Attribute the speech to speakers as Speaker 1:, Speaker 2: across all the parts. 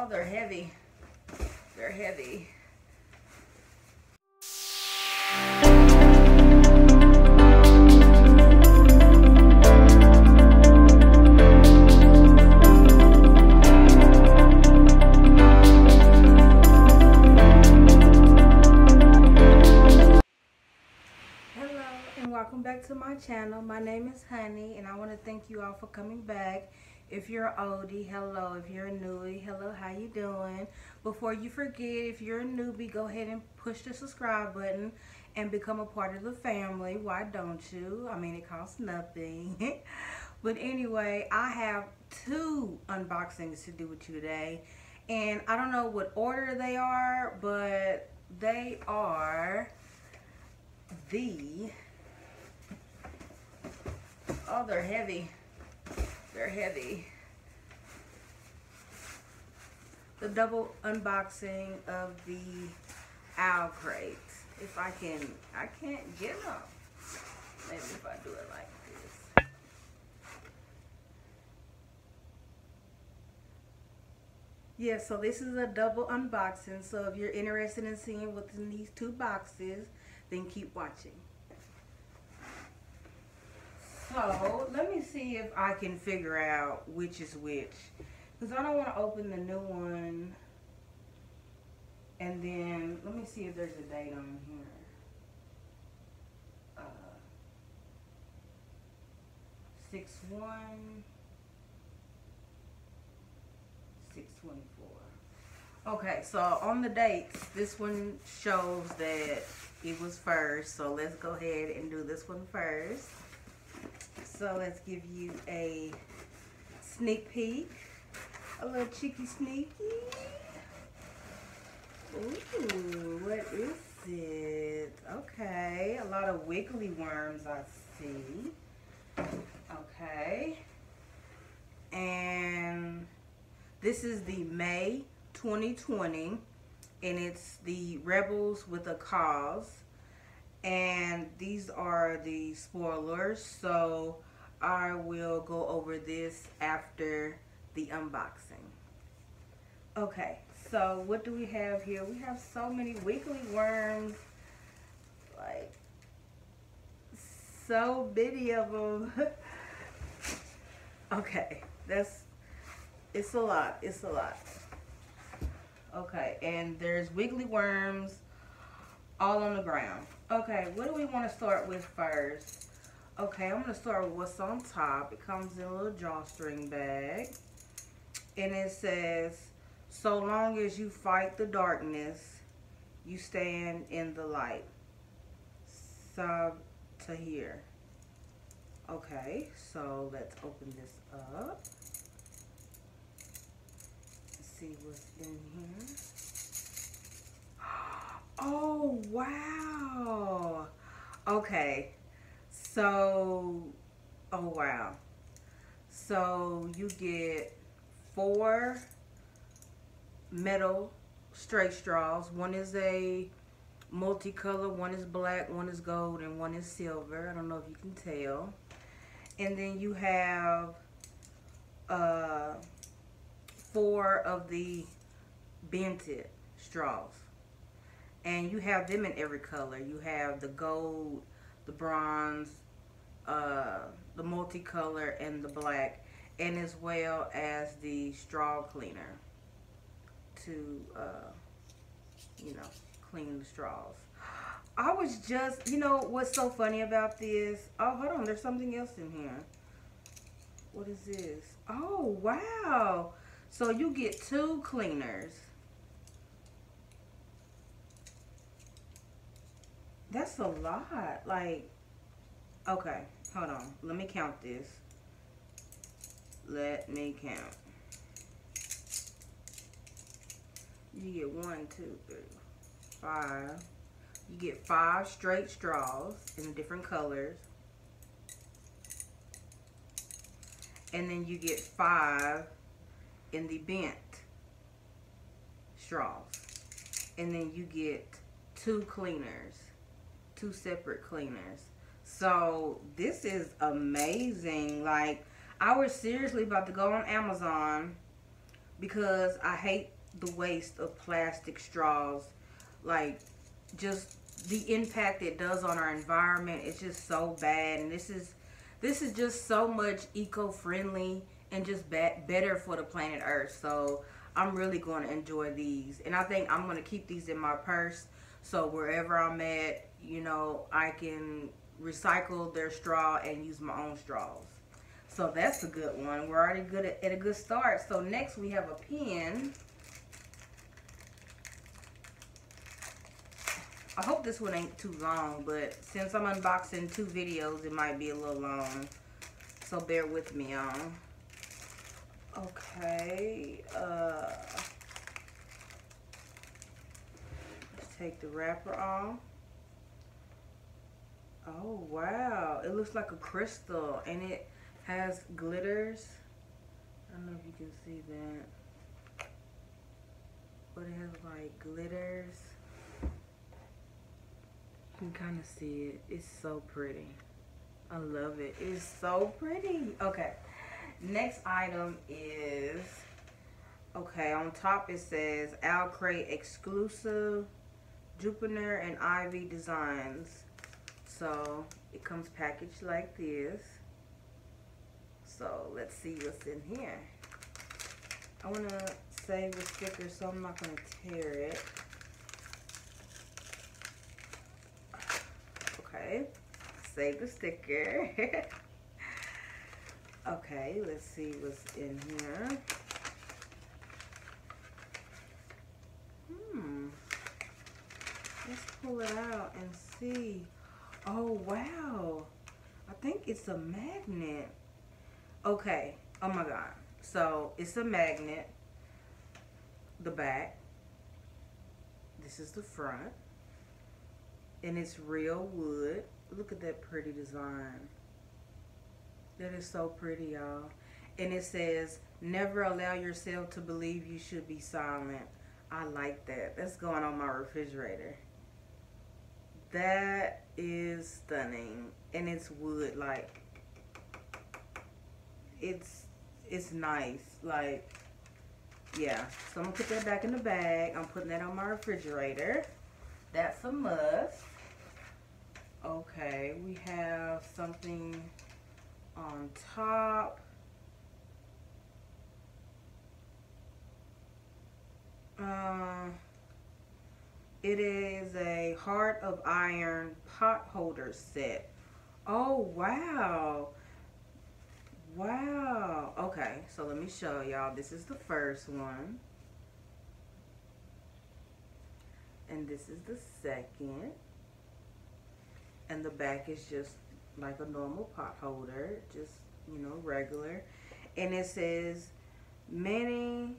Speaker 1: Oh, they're heavy. They're heavy. Hello and welcome back to my channel. My name is Honey and I want to thank you all for coming back. If you're oldie, hello. If you're a newbie, hello, how you doing? Before you forget, if you're a newbie, go ahead and push the subscribe button and become a part of the family. Why don't you? I mean, it costs nothing. but anyway, I have two unboxings to do with you today. And I don't know what order they are, but they are the oh they're heavy they're heavy. The double unboxing of the owl crates. If I can I can't get them maybe if I do it like this. Yeah so this is a double unboxing. So if you're interested in seeing what's in these two boxes then keep watching. So, let me see if I can figure out which is which. Because I don't want to open the new one. And then, let me see if there's a date on here. Uh, 6-1, 624. Okay, so on the dates, this one shows that it was first. So let's go ahead and do this one first. So let's give you a sneak peek. A little cheeky sneaky. Ooh, what is it? Okay, a lot of wiggly worms I see. Okay. And this is the May 2020 and it's the Rebels with a Cause. And these are the spoilers, so I will go over this after the unboxing. Okay, so what do we have here? We have so many wiggly worms, like so many of them. okay, that's, it's a lot, it's a lot. Okay, and there's wiggly worms all on the ground. Okay, what do we want to start with first? Okay, I'm going to start with what's on top. It comes in a little drawstring bag. And it says, so long as you fight the darkness, you stand in the light. Sub to here. Okay, so let's open this up Let's see what's in here. Oh, wow. Okay. So, oh, wow. So, you get four metal straight straws. One is a multicolor, one is black, one is gold, and one is silver. I don't know if you can tell. And then you have uh, four of the bented straws. And you have them in every color. You have the gold, the bronze, uh, the multicolor, and the black. And as well as the straw cleaner to, uh, you know, clean the straws. I was just, you know, what's so funny about this? Oh, hold on. There's something else in here. What is this? Oh, wow. So you get two cleaners. That's a lot. Like, okay, hold on. Let me count this. Let me count. You get one, two, three, five. You get five straight straws in different colors. And then you get five in the bent straws. And then you get two cleaners, two separate cleaners. So this is amazing. Like I was seriously about to go on Amazon, because I hate the waste of plastic straws. Like, just the impact it does on our environment is just so bad. And this is this is just so much eco-friendly and just better for the planet Earth. So I'm really going to enjoy these. And I think I'm going to keep these in my purse. So wherever I'm at, you know, I can recycle their straw and use my own straws. So that's a good one. We're already good at, at a good start. So next we have a pen. I hope this one ain't too long, but since I'm unboxing two videos, it might be a little long. So bear with me on. Okay. Uh, let's take the wrapper off. Oh, wow. It looks like a crystal, and it has glitters. I don't know if you can see that. But it has like glitters. You can kind of see it. It's so pretty. I love it. It's so pretty. Okay. Next item is, okay, on top it says OwlCrate exclusive Jupiter and Ivy designs. So it comes packaged like this. So let's see what's in here. I want to save the sticker so I'm not going to tear it. Okay, save the sticker. okay, let's see what's in here. Hmm. Let's pull it out and see. Oh, wow. I think it's a magnet. Okay. Oh my God. So it's a magnet. The back. This is the front. And it's real wood. Look at that pretty design. That is so pretty, y'all. And it says, never allow yourself to believe you should be silent. I like that. That's going on my refrigerator. That is stunning. And it's wood. Like, it's it's nice. Like, yeah. So I'm gonna put that back in the bag. I'm putting that on my refrigerator. That's a must. Okay, we have something on top. Uh, it is a Heart of Iron pot holder set. Oh, wow. Wow. Okay, so let me show y'all. This is the first one. And this is the second. And the back is just like a normal pot holder. Just, you know, regular. And it says, Many,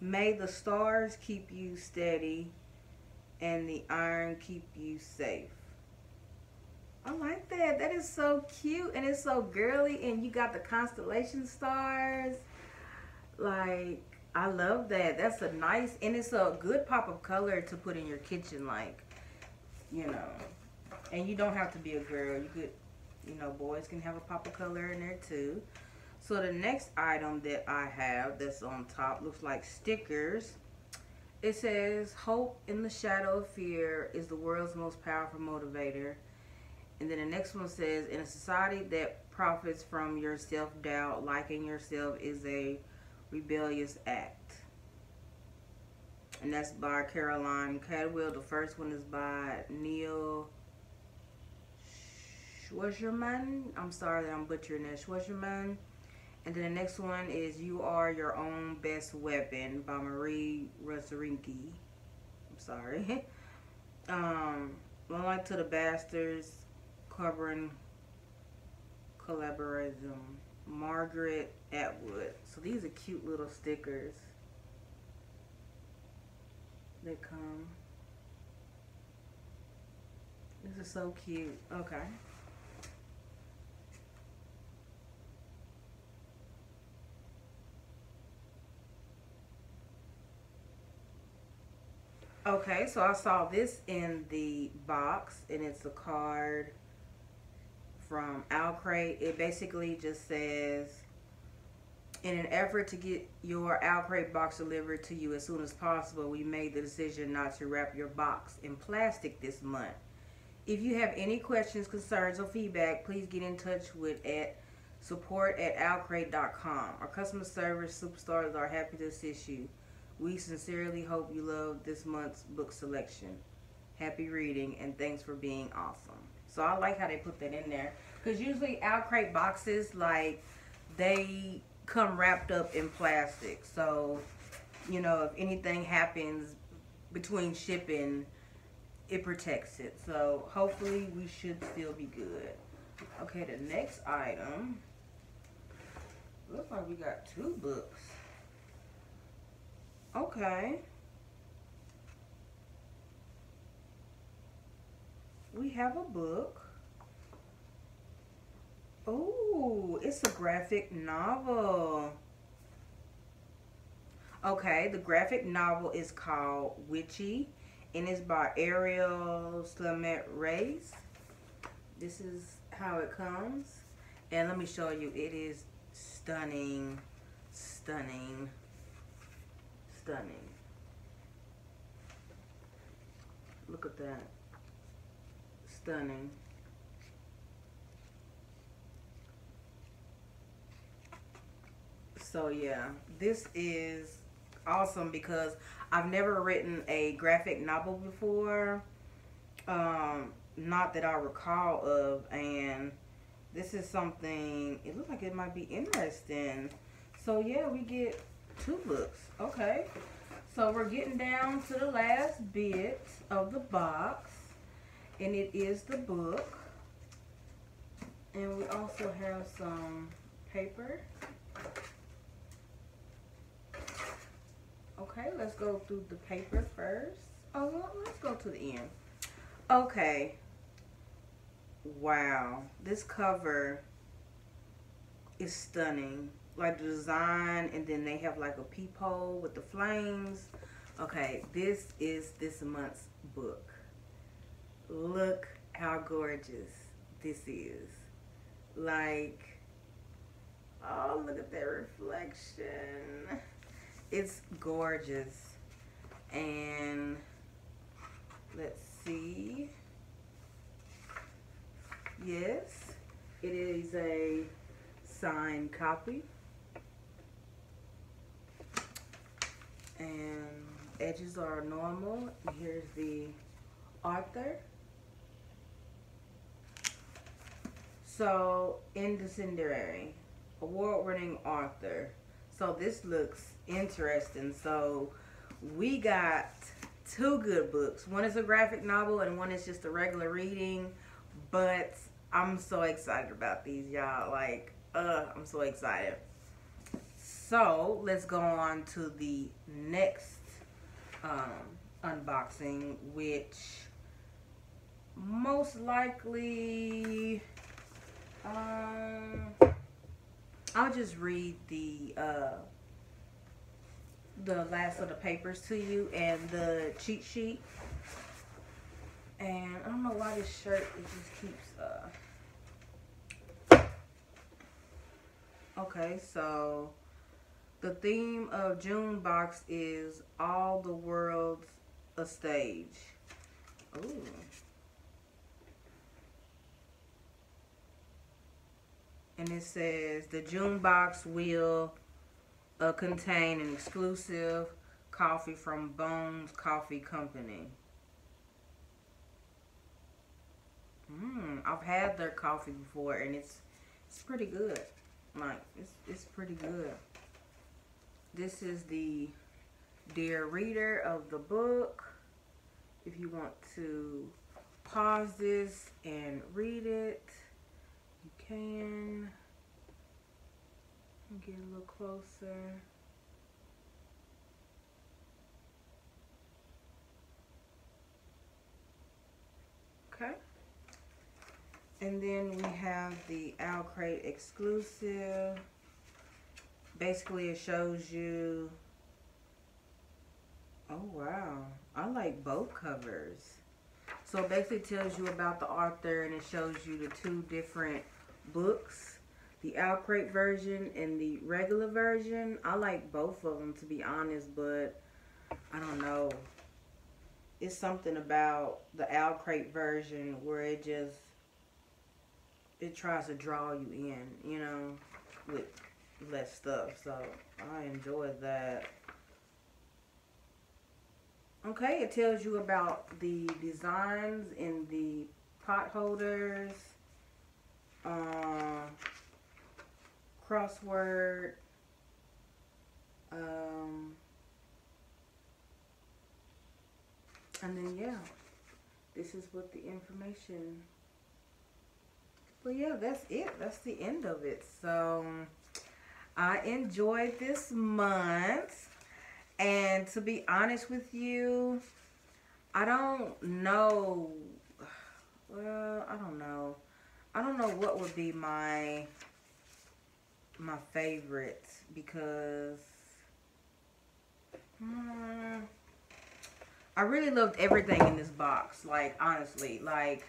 Speaker 1: may the stars keep you steady and the iron keep you safe. I like that. That is so cute and it's so girly and you got the constellation stars. Like, I love that. That's a nice, and it's a good pop of color to put in your kitchen, like, you know. And you don't have to be a girl. You could, you know, boys can have a pop of color in there too. So the next item that I have that's on top looks like stickers. It says, hope in the shadow of fear is the world's most powerful motivator. And then the next one says, in a society that profits from your self-doubt, liking yourself is a rebellious act. And that's by Caroline Caldwell. The first one is by Neil Schwarzman. I'm sorry that I'm butchering that. Schwarzman. And then the next one is You Are Your Own Best Weapon by Marie Rosarinki. I'm sorry. um, One Like to the Bastards covering collaboration. Margaret Atwood. So these are cute little stickers that come. This is so cute. Okay. Okay, so I saw this in the box and it's a card from OwlCrate. It basically just says, In an effort to get your OwlCrate box delivered to you as soon as possible, we made the decision not to wrap your box in plastic this month. If you have any questions, concerns, or feedback, please get in touch with at support at owlcrate.com. Our customer service superstars are happy to assist you. We sincerely hope you love this month's book selection. Happy reading and thanks for being awesome. So I like how they put that in there. Because usually OwlCrate boxes, like, they come wrapped up in plastic. So, you know, if anything happens between shipping, it protects it. So hopefully we should still be good. Okay, the next item. Looks like we got two books. Okay. We have a book. Oh, it's a graphic novel. Okay, the graphic novel is called Witchy and it's by Ariel Slamet Reyes. This is how it comes. And let me show you, it is stunning, stunning, stunning. Look at that. Stunning. So yeah, this is awesome because I've never written a graphic novel before. Um, not that I recall of. And this is something, it looks like it might be interesting. So yeah, we get two books. Okay. So we're getting down to the last bit of the box. And it is the book. And we also have some paper. Okay, let's go through the paper first. Oh, well, let's go to the end. Okay. Wow. This cover is stunning. Like the design, and then they have like a peephole with the flames. Okay, this is this month's book. Look how gorgeous this is. Like, oh, look at that reflection it's gorgeous and let's see yes it is a signed copy and edges are normal here's the author so Incendiary award-winning author so this looks interesting. So we got two good books. One is a graphic novel and one is just a regular reading. But I'm so excited about these, y'all. Like, uh, I'm so excited. So let's go on to the next um, unboxing, which most likely um, I'll just read the uh, the last of the papers to you and the cheat sheet. And I don't know why this shirt it just keeps uh Okay, so the theme of June box is all the world's a stage. Ooh. And it says the June box will uh, contain an exclusive coffee from Bones Coffee Company. Mmm, I've had their coffee before and it's it's pretty good. Like it's it's pretty good. This is the dear reader of the book. If you want to pause this and read it, you can get a little closer. Okay. And then we have the OwlCrate exclusive. Basically, it shows you... Oh, wow. I like both covers. So it basically tells you about the author and it shows you the two different books the OwlCrate version and the regular version. I like both of them to be honest, but I don't know. It's something about the OwlCrate version where it just it tries to draw you in, you know, with less stuff. So I enjoy that. Okay, it tells you about the designs in the pot holders, uh, crossword, um, and then yeah, this is what the information. But yeah, that's it. That's the end of it. So I enjoyed this month. And to be honest with you, I don't know. Well, I don't know. I don't know what would be my my favorite because hmm, I really loved everything in this box. Like honestly, like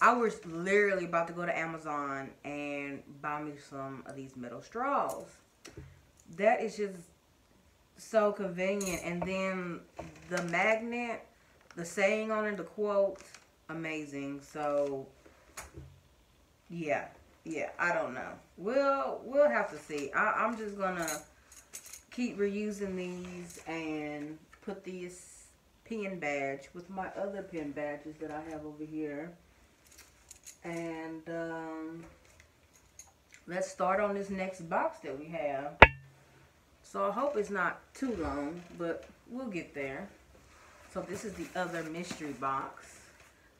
Speaker 1: I was literally about to go to Amazon and buy me some of these metal straws. That is just so convenient. And then the magnet, the saying on it, the quote, amazing. So yeah, yeah, I don't know. We'll we'll have to see. I, I'm just gonna keep reusing these and put this pin badge with my other pin badges that I have over here. And um, let's start on this next box that we have. So I hope it's not too long, but we'll get there. So this is the other mystery box.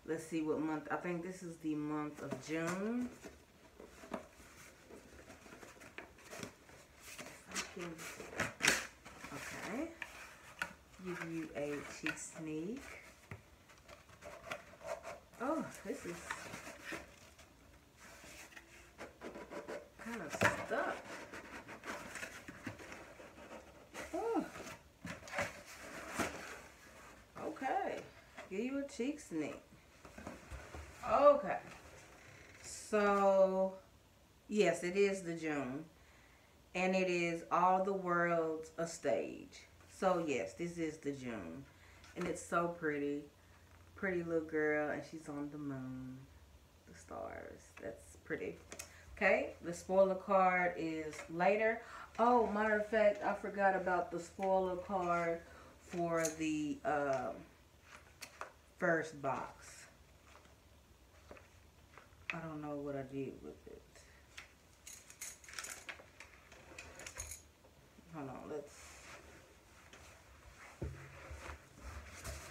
Speaker 1: Let's see what month. I think this is the month of June. Okay. Give you a cheek sneak. Oh, this is kind of stuck. Oh. Okay. Give you a cheek sneak. Okay. So, yes, it is the June. And it is All the World's a Stage. So, yes, this is the June. And it's so pretty. Pretty little girl, and she's on the moon. The stars. That's pretty. Okay, the spoiler card is later. Oh, matter of fact, I forgot about the spoiler card for the uh, first box. I don't know what I did with it. Hold on, let's.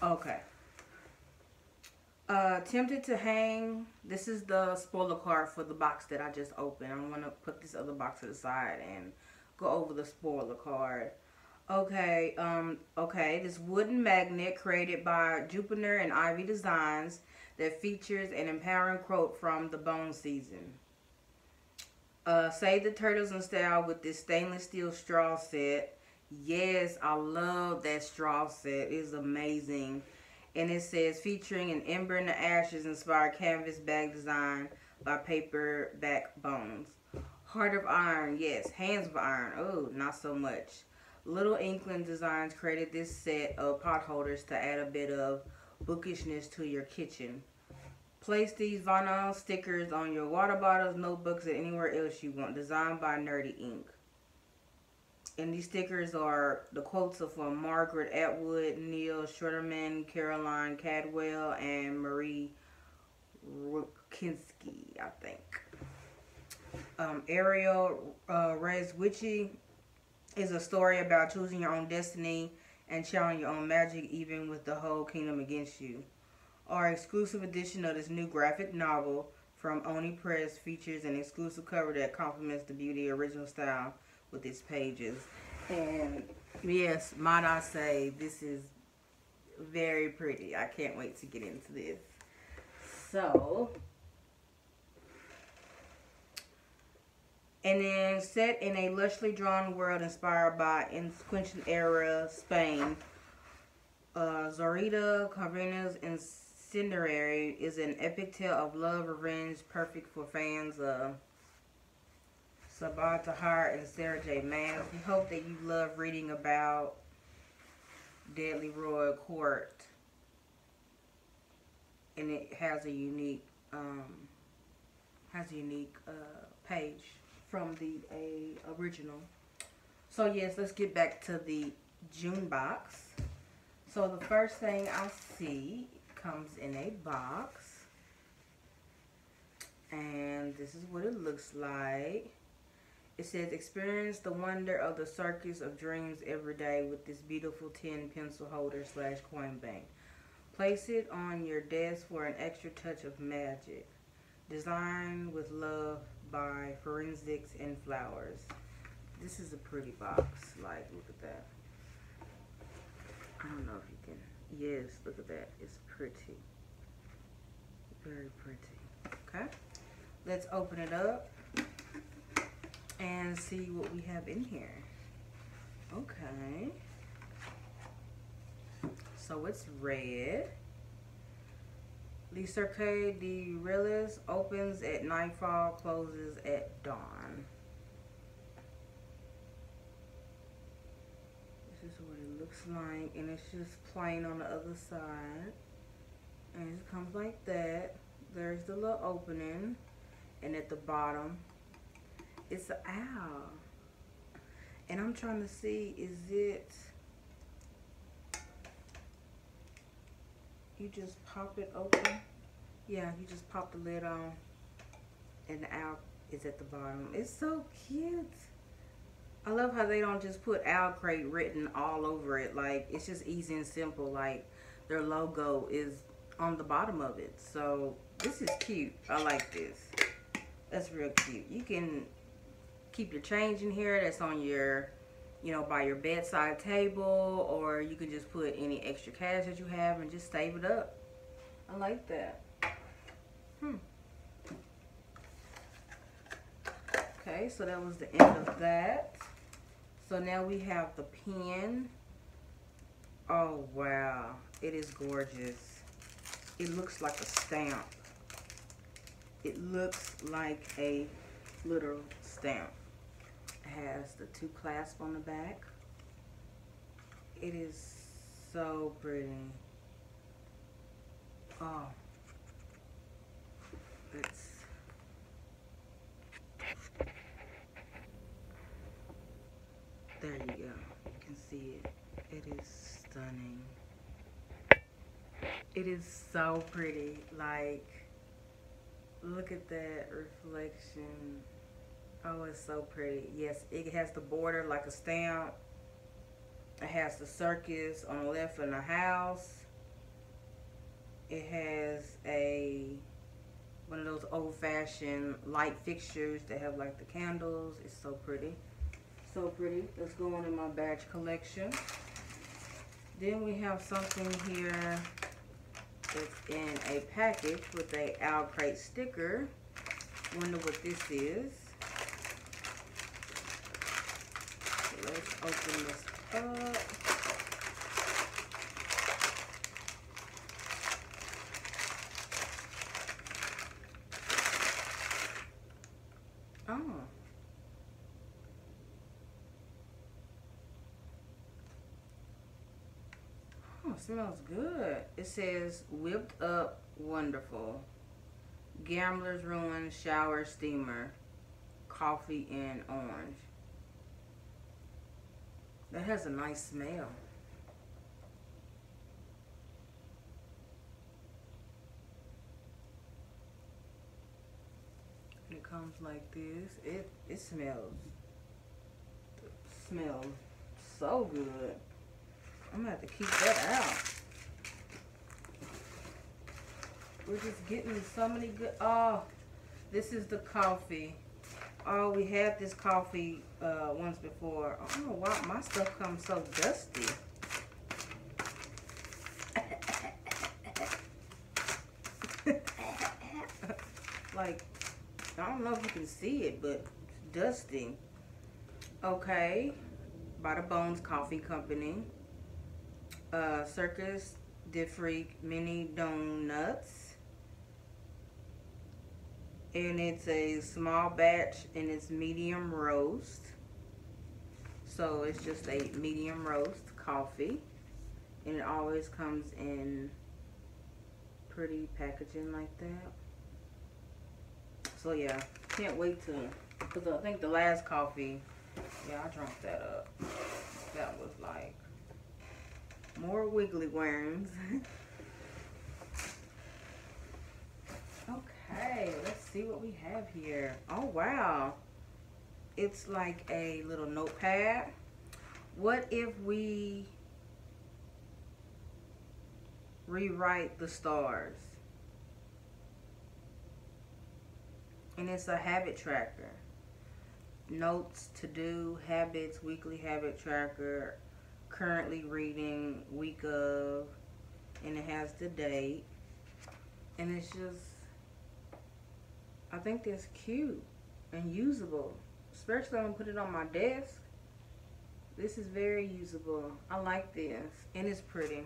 Speaker 1: Okay. Uh, Tempted to Hang. This is the spoiler card for the box that I just opened. I'm going to put this other box to the side and go over the spoiler card. Okay, um, okay, this wooden magnet created by Jupiter and Ivy Designs that features an empowering quote from the Bone Season. Uh, Save the turtles in style with this stainless steel straw set. Yes, I love that straw set. It is amazing. And it says featuring an ember in the ashes inspired canvas bag design by Paperback Bones. Heart of Iron, yes. Hands of Iron, oh, not so much. Little Inkling Designs created this set of pot holders to add a bit of bookishness to your kitchen. Place these vinyl stickers on your water bottles, notebooks, and anywhere else you want. Designed by Nerdy Ink. And these stickers are the quotes of from Margaret Atwood, Neal Shusterman, Caroline Caldwell, and Marie Rukinsky, I think. Um, Ariel uh, is a story about choosing your own destiny and channeling your own magic even with the whole kingdom against you. Our exclusive edition of this new graphic novel from Oni Press features an exclusive cover that complements the beauty original style with its pages. And yes, might I say, this is very pretty. I can't wait to get into this. So, and then set in a lushly drawn world inspired by Inquisition era Spain, uh, Zorita Carvena's Incendiary is an epic tale of love, revenge, perfect for fans of Sabaa Tahir and Sarah J. Maas. We hope that you love reading about Deadly Royal Court. And it has a unique um, has a unique uh, page from the a original. So yes, let's get back to the June box. So the first thing I see comes in a box. And this is what it looks like. It says, experience the wonder of the circus of dreams every day with this beautiful tin pencil holder slash coin bank. Place it on your desk for an extra touch of magic. Designed with love by Forensics and Flowers. This is a pretty box. Like, look at that. I don't know if you can. Yes, look at that. It's pretty. Very pretty. Okay. Let's open it up and see what we have in here. Okay. So it's red. The Cirque de Relis opens at nightfall, closes at dawn. This is what it looks like, and it's just plain on the other side. And it comes like that. There's the little opening, and at the bottom, it's an owl. And I'm trying to see, is it you just pop it open. Yeah, you just pop the lid on and the owl is at the bottom. It's so cute. I love how they don't just put Owl Crate written all over it. Like, it's just easy and simple. Like, their logo is on the bottom of it. So, this is cute. I like this. That's real cute. You can keep your change in here. That's on your you know, by your bedside table, or you can just put any extra cash that you have and just save it up. I like that. Hmm. Okay, so that was the end of that. So now we have the pen. Oh, wow. It is gorgeous. It looks like a stamp. It looks like a literal stamp has the two clasps on the back. It is so pretty. Oh. It's there you go. You can see it. It is stunning. It is so pretty. Like, look at that reflection. Oh, it's so pretty. Yes, it has the border like a stamp. It has the circus on the left and the house. It has a one of those old-fashioned light fixtures that have like the candles. It's so pretty. So pretty. Let's go on in my badge collection. Then we have something here that's in a package with a Owl Crate sticker. Wonder what this is. Let's open this up. Oh. Oh, smells good. It says whipped up wonderful. Gambler's Ruin Shower Steamer. Coffee and orange. That has a nice smell. It comes like this. It it smells smells so good. I'm gonna have to keep that out. We're just getting so many good. Oh, this is the coffee. Oh, we had this coffee uh, once before. I don't know why my stuff comes so dusty. like, I don't know if you can see it, but dusty. Okay. By the Bones Coffee Company. Uh, Circus de Freak Mini Donuts. And it's a small batch and it's medium roast. So it's just a medium roast coffee. And it always comes in pretty packaging like that. So yeah, can't wait to, because I think the last coffee, yeah, I drank that up. That was like more wiggly worms. okay, let's see what we have here. Oh wow, it's like a little notepad. What if we rewrite the stars? and it's a habit tracker. Notes to do, habits, weekly habit tracker, currently reading, week of, and it has the date. And it's just, I think that's cute and usable, especially when I put it on my desk. This is very usable. I like this, and it's pretty.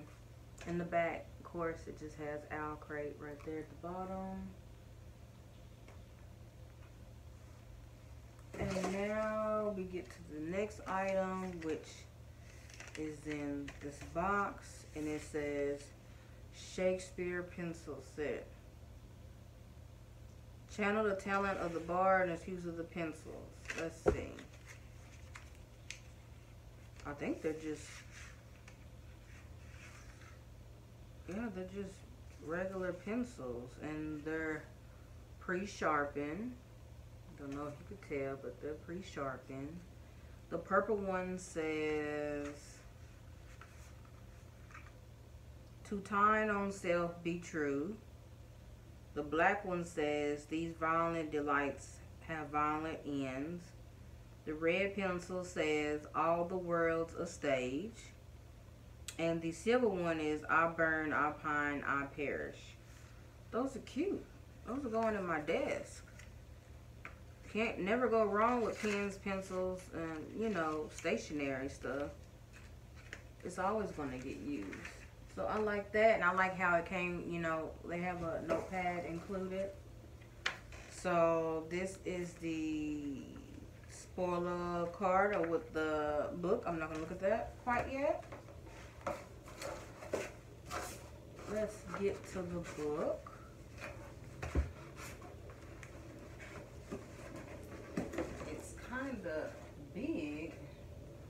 Speaker 1: In the back, of course, it just has Owl Crate right there at the bottom. And now we get to the next item, which is in this box, and it says Shakespeare pencil set. Channel the talent of the bard and its use of the pencils. Let's see. I think they're just, yeah, they're just regular pencils, and they're pre-sharpened. Don't know if you could tell, but they're pre-sharpened. The purple one says, To time on self be true. The black one says, These violent delights have violent ends. The red pencil says, All the world's a stage. And the silver one is, I burn, I pine, I perish. Those are cute. Those are going in my desk can't never go wrong with pens, pencils, and you know, stationery stuff. It's always going to get used. So I like that, and I like how it came, you know, they have a notepad included. So this is the spoiler card or with the book. I'm not going to look at that quite yet. Let's get to the book. It's kind of big.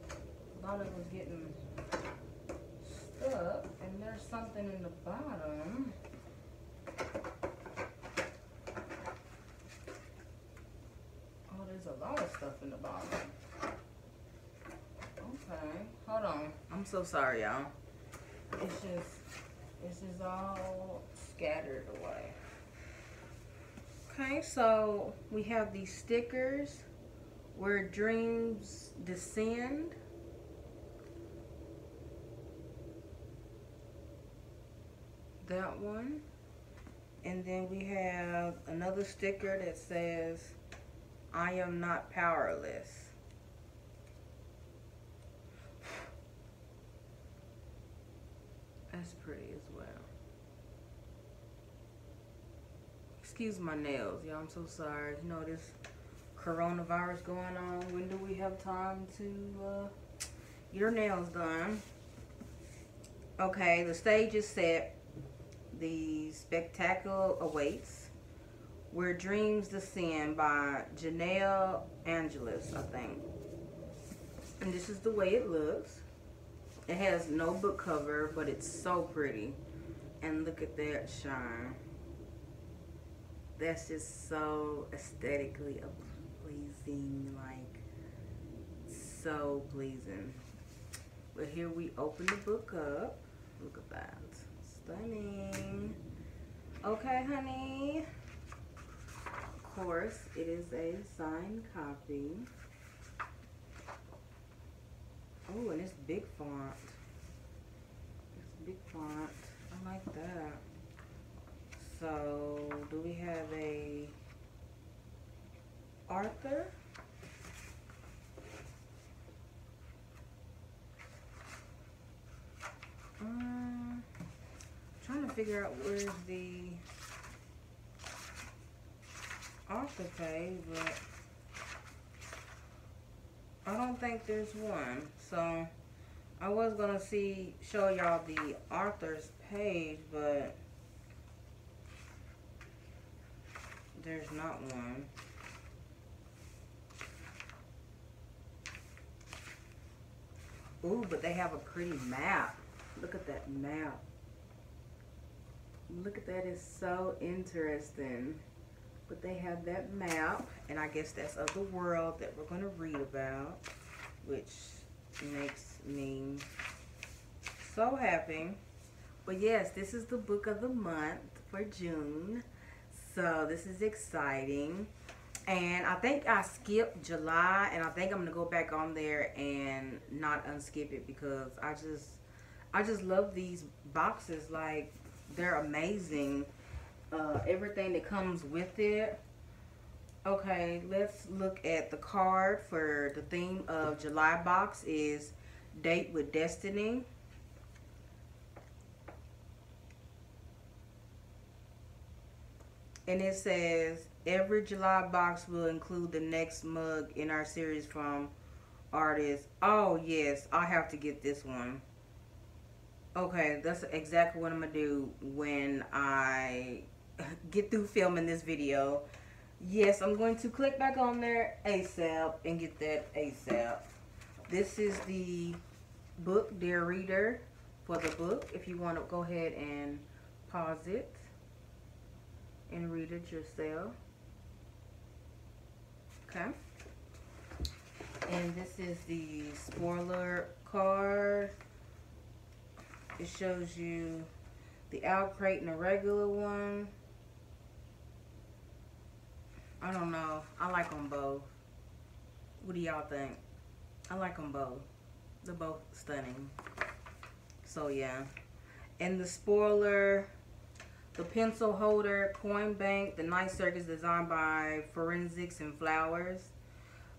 Speaker 1: A Thought it was getting stuck, and there's something in the bottom. Oh, there's a lot of stuff in the bottom. Okay, hold on. I'm so sorry, y'all. It's just, this is all scattered away. Okay, so we have these stickers where dreams descend. That one. And then we have another sticker that says, I am not powerless. That's pretty as well. Excuse my nails, y'all. I'm so sorry. You know, this coronavirus going on. When do we have time to uh, get our nails done? Okay, the stage is set. The spectacle awaits. Where Dreams Descend by Janella Angeles, I think. And this is the way it looks. It has no book cover, but it's so pretty. And look at that shine. That's just so aesthetically pleasing, like so pleasing. But here we open the book up. Look at that. Stunning. Okay, honey. Of course, it is a signed copy. Oh, and it's big font. It's big font. I like that. So, do we have a Arthur. Um, trying to figure out where's the author page, but I don't think there's one. So I was gonna see show y'all the author's page, but there's not one. Ooh, but they have a pretty map. Look at that map. Look at that, it's so interesting. But they have that map, and I guess that's of the world that we're gonna read about, which makes me so happy. But yes, this is the book of the month for June. So this is exciting. And I think I skipped July and I think I'm gonna go back on there and not unskip it because I just I just love these boxes like they're amazing uh, everything that comes with it okay let's look at the card for the theme of July box is date with destiny and it says every July box will include the next mug in our series from artists. Oh yes, I have to get this one. Okay, that's exactly what I'm gonna do when I get through filming this video. Yes, I'm going to click back on there ASAP and get that ASAP. This is the book, Dear Reader, for the book. If you want to go ahead and pause it and read it yourself. Okay. And this is the spoiler card. It shows you the out crate and the regular one. I don't know. I like them both. What do y'all think? I like them both. They're both stunning. So yeah. And the spoiler the pencil holder, coin bank, the night circus designed by Forensics and Flowers.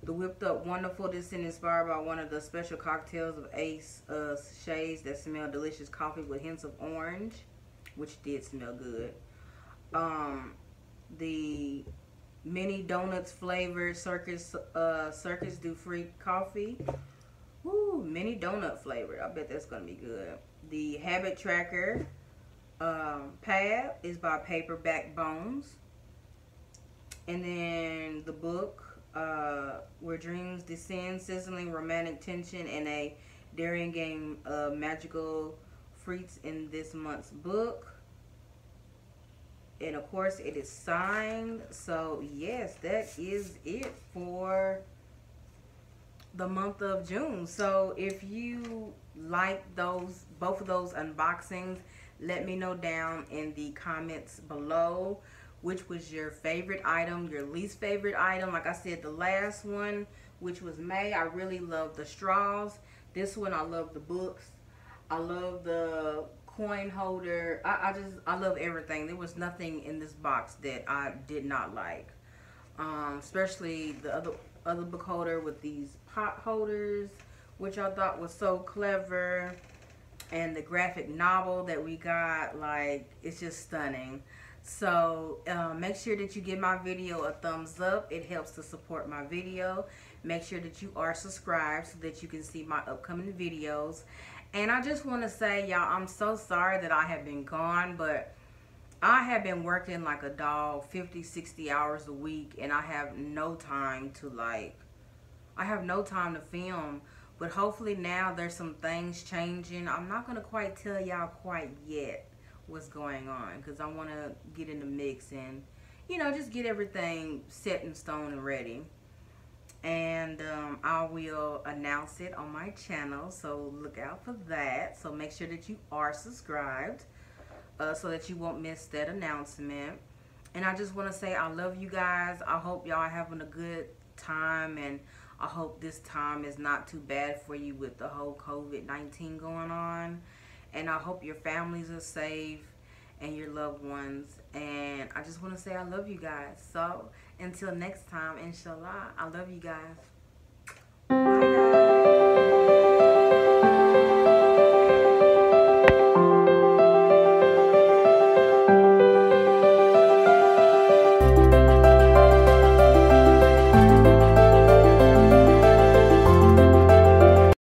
Speaker 1: The whipped up wonderful. Is inspired by one of the special cocktails of Ace uh, shades that smell delicious coffee with hints of orange, which did smell good. Um, the mini donuts flavored circus uh, circus do free coffee. Woo, mini donut flavored. I bet that's gonna be good. The habit tracker um, pad is by Paperback Bones. And then the book, uh, Where Dreams Descend, Sizzling Romantic Tension, and a daring game of magical freaks in this month's book. And of course, it is signed. So, yes, that is it for the month of June. So, if you like those, both of those unboxings, let me know down in the comments below which was your favorite item, your least favorite item. Like I said, the last one, which was May, I really love the straws. This one, I love the books. I love the coin holder. I, I just, I love everything. There was nothing in this box that I did not like. Um, especially the other, other book holder with these pot holders, which I thought was so clever and the graphic novel that we got like it's just stunning so uh, make sure that you give my video a thumbs up. It helps to support my video. Make sure that you are subscribed so that you can see my upcoming videos. And I just want to say y'all I'm so sorry that I have been gone but I have been working like a dog 50 60 hours a week and I have no time to like I have no time to film. But hopefully now there's some things changing. I'm not going to quite tell y'all quite yet what's going on because I want to get in the mix and, you know, just get everything set in stone and ready. And um, I will announce it on my channel, so look out for that. So make sure that you are subscribed uh, so that you won't miss that announcement. And I just want to say I love you guys. I hope y'all are having a good time and I hope this time is not too bad for you with the whole COVID-19 going on and I hope your families are safe and your loved ones. And I just want to say I love you guys. So until next time, inshallah, I love you guys. Bye.